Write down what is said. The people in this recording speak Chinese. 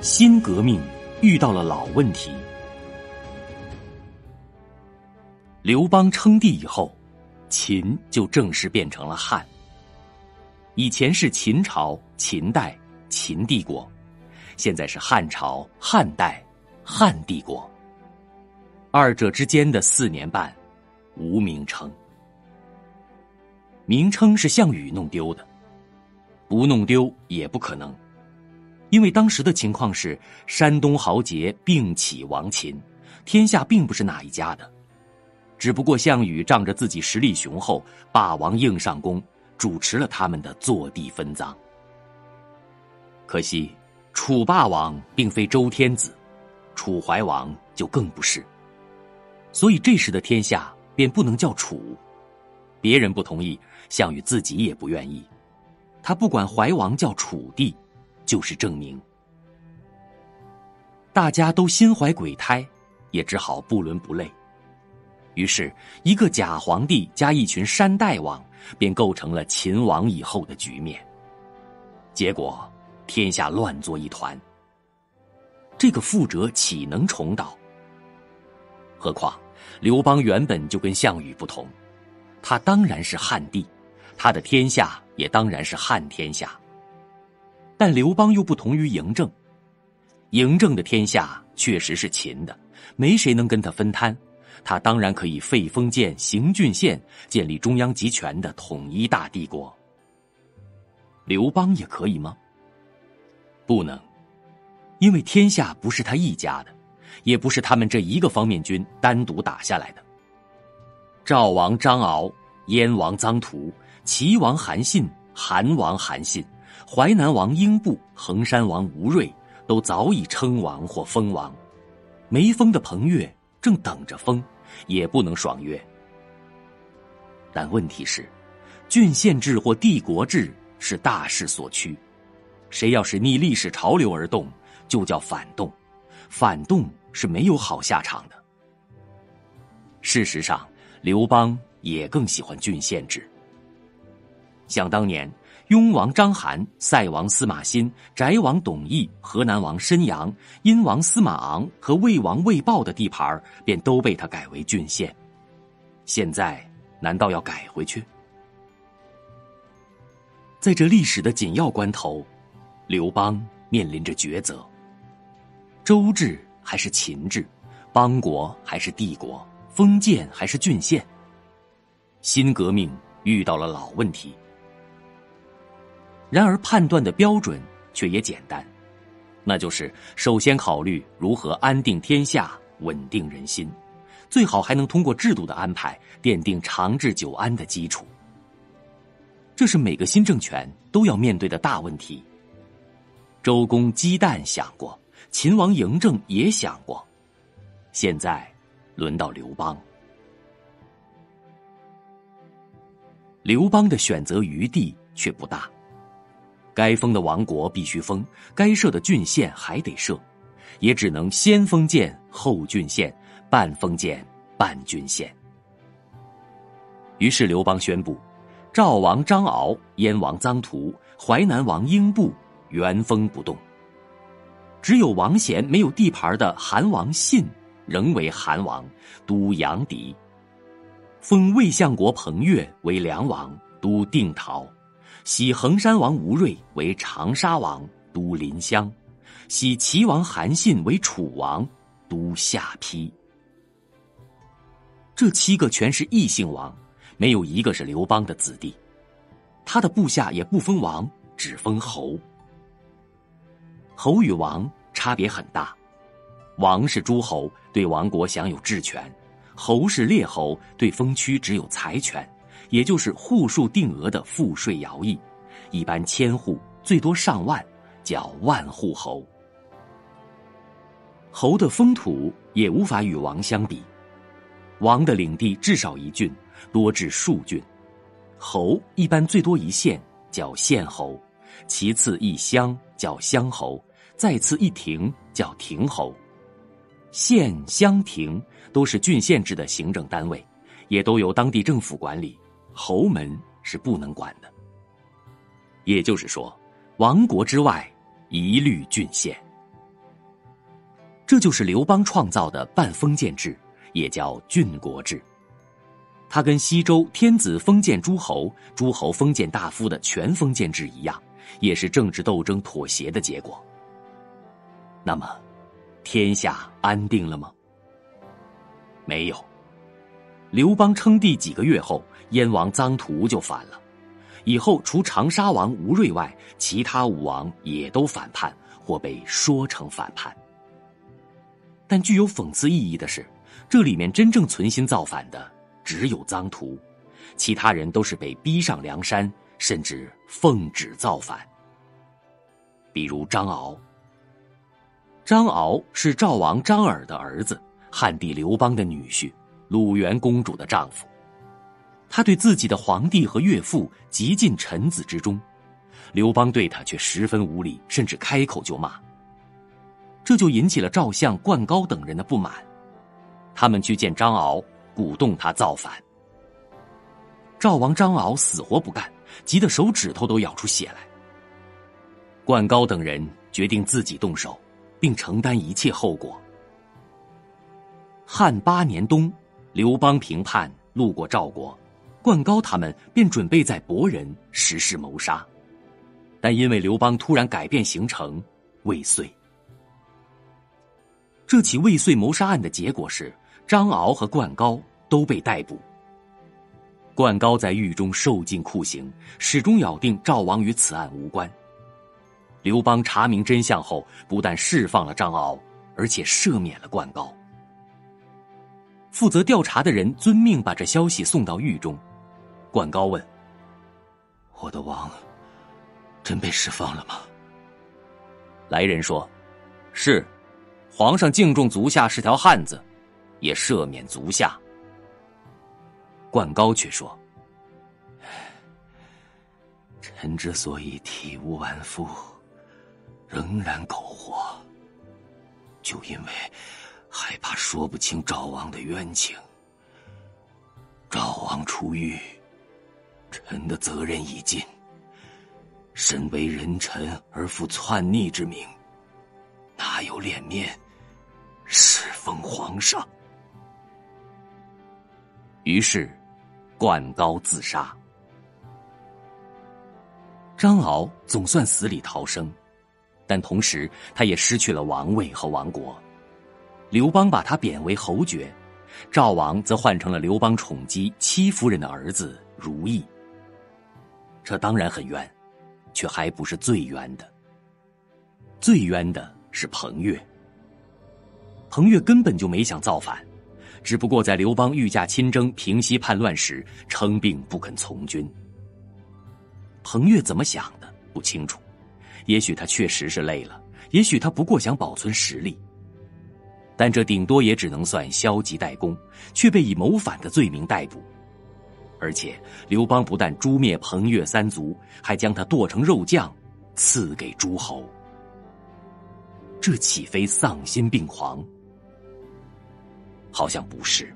新革命遇到了老问题。刘邦称帝以后，秦就正式变成了汉。以前是秦朝、秦代、秦帝国，现在是汉朝、汉代、汉帝国。二者之间的四年半，无名称。名称是项羽弄丢的，不弄丢也不可能。因为当时的情况是，山东豪杰并起亡秦，天下并不是哪一家的，只不过项羽仗着自己实力雄厚，霸王硬上弓，主持了他们的坐地分赃。可惜，楚霸王并非周天子，楚怀王就更不是，所以这时的天下便不能叫楚。别人不同意，项羽自己也不愿意，他不管怀王叫楚地。就是证明，大家都心怀鬼胎，也只好不伦不类。于是，一个假皇帝加一群山大王，便构成了秦王以后的局面。结果，天下乱作一团。这个覆辙岂能重蹈？何况，刘邦原本就跟项羽不同，他当然是汉帝，他的天下也当然是汉天下。但刘邦又不同于嬴政，嬴政的天下确实是秦的，没谁能跟他分摊，他当然可以废封建、行郡县，建立中央集权的统一大帝国。刘邦也可以吗？不能，因为天下不是他一家的，也不是他们这一个方面军单独打下来的。赵王张敖、燕王臧荼、齐王韩信、韩王韩信。淮南王英布、衡山王吴瑞都早已称王或封王，没封的彭越正等着封，也不能爽约。但问题是，郡县制或帝国制是大势所趋，谁要是逆历史潮流而动，就叫反动，反动是没有好下场的。事实上，刘邦也更喜欢郡县制。想当年。雍王章邯、塞王司马欣、翟王董翳、河南王申阳、殷王司马昂和魏王魏豹的地盘便都被他改为郡县。现在难道要改回去？在这历史的紧要关头，刘邦面临着抉择：周制还是秦制？邦国还是帝国？封建还是郡县？新革命遇到了老问题。然而，判断的标准却也简单，那就是首先考虑如何安定天下、稳定人心，最好还能通过制度的安排奠定长治久安的基础。这是每个新政权都要面对的大问题。周公姬旦想过，秦王嬴政也想过，现在轮到刘邦。刘邦的选择余地却不大。该封的王国必须封，该设的郡县还得设，也只能先封建后郡县，半封建半郡县。于是刘邦宣布：赵王张敖、燕王臧荼、淮南王英布原封不动，只有王贤没有地盘的韩王信仍为韩王，都阳翟；封魏相国彭越为梁王，都定陶。徙衡山王吴瑞为长沙王，都临湘；徙齐王韩信为楚王，都下邳。这七个全是异姓王，没有一个是刘邦的子弟。他的部下也不封王，只封侯。侯与王差别很大，王是诸侯，对王国享有治权；侯是列侯，对封区只有财权。也就是户数定额的赋税徭役，一般千户，最多上万，叫万户侯。侯的封土也无法与王相比，王的领地至少一郡，多至数郡；侯一般最多一县，叫县侯；其次一乡，叫乡侯；再次一亭，叫亭侯。县、乡、亭都是郡县制的行政单位，也都由当地政府管理。侯门是不能管的，也就是说，王国之外一律郡县。这就是刘邦创造的半封建制，也叫郡国制。他跟西周天子封建诸侯、诸侯封建大夫的全封建制一样，也是政治斗争妥协的结果。那么，天下安定了吗？没有。刘邦称帝几个月后，燕王臧荼就反了。以后除长沙王吴瑞外，其他武王也都反叛或被说成反叛。但具有讽刺意义的是，这里面真正存心造反的只有臧荼，其他人都是被逼上梁山，甚至奉旨造反。比如张敖。张敖是赵王张耳的儿子，汉帝刘邦的女婿。鲁元公主的丈夫，他对自己的皇帝和岳父极尽臣子之忠，刘邦对他却十分无礼，甚至开口就骂。这就引起了赵相灌高等人的不满，他们去见张敖，鼓动他造反。赵王张敖死活不干，急得手指头都咬出血来。灌高等人决定自己动手，并承担一切后果。汉八年冬。刘邦平叛，路过赵国，灌高他们便准备在博人实施谋杀，但因为刘邦突然改变行程，未遂。这起未遂谋杀案的结果是，张敖和灌高都被逮捕。灌高在狱中受尽酷刑，始终咬定赵王与此案无关。刘邦查明真相后，不但释放了张敖，而且赦免了灌高。负责调查的人遵命把这消息送到狱中。灌高问：“我的王真被释放了吗？”来人说：“是，皇上敬重足下是条汉子，也赦免足下。”灌高却说：“臣之所以体无完肤，仍然苟活，就因为……”害怕说不清赵王的冤情，赵王出狱，臣的责任已尽。身为人臣而负篡逆之名，哪有脸面侍奉皇上？于是，灌高自杀。张敖总算死里逃生，但同时他也失去了王位和王国。刘邦把他贬为侯爵，赵王则换成了刘邦宠姬戚夫人的儿子如意。这当然很冤，却还不是最冤的。最冤的是彭越。彭越根本就没想造反，只不过在刘邦御驾亲征平息叛乱时称病不肯从军。彭越怎么想的不清楚，也许他确实是累了，也许他不过想保存实力。但这顶多也只能算消极怠工，却被以谋反的罪名逮捕。而且刘邦不但诛灭彭越三族，还将他剁成肉酱，赐给诸侯。这岂非丧心病狂？好像不是。